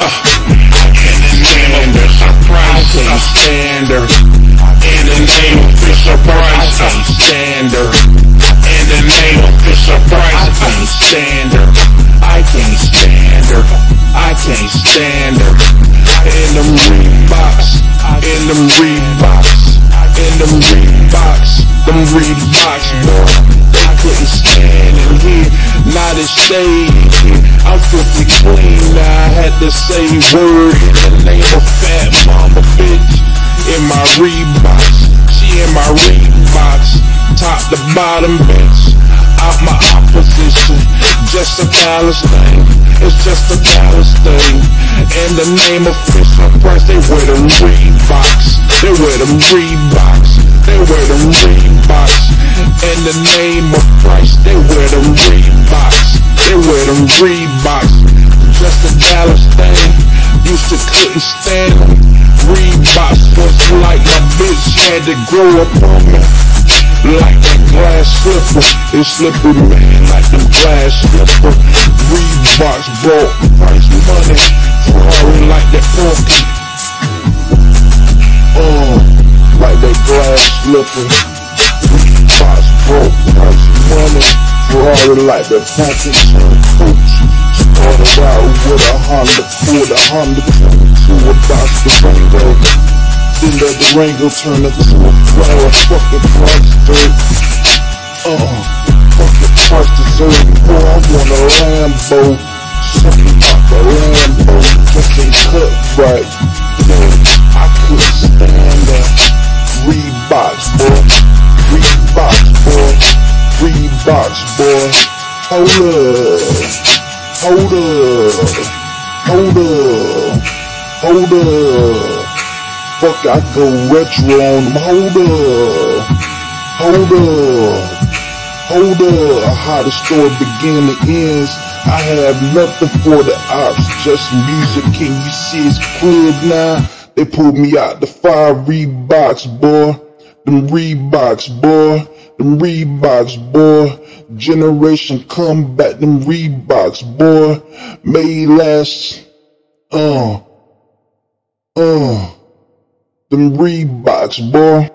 In the name of Fisher Price, I stand her. In the name of Fisher Price, I stand her. In the name of Fisher Price, I can't stand her. I can't stand her. I can't stand her. In them Reeboks, in them Reeboks, in them Reeboks, them Reeboks, boy. They couldn't stand it here. Now they. I'm filthy clean. To say word in the name of fat mama bitch. In my Reeboks, she in my Reeboks, top to bottom bitch. Out my opposition, just a Dallas thing. It's just a Dallas thing. In the name of Fisher Price, they wear them Reeboks. They wear them Reeboks. They wear them Reeboks. In the name of Christ, they wear them Reeboks. They wear them Reeboks. Couldn't stand them. Reeboks was like my bitch had to grow up on me. Like that glass slipper, it's slippery man, like them glass slipper. Reeboks brought price money, Ferrari like that funky. Uh, like that glass slipper. Reeboks brought price money, Ferrari like that funky. Started out with a Honda, with a Honda, to a box the Rango. Then let the Rango turn into a flower, fucking dirt. Uh, fucking price dessert. Boy, I want a Lambo. Something like a Lambo. Ain't cut right. Man, I couldn't stand that. Reeboks, boy. Reeboks, boy. Reeboks, boy. Hold up. Hold up. Hold up. Hold up. Fuck, I go retro on them. Hold up. Hold up. Hold up. How the story begin and ends. I have nothing for the ops, just music. Can you see it's club now? They pulled me out the fire Reeboks, boy. Them Reeboks, boy. Them Reeboks, boy. Generation come back, them Reeboks, boy. Made last, uh, uh, them Reeboks, boy.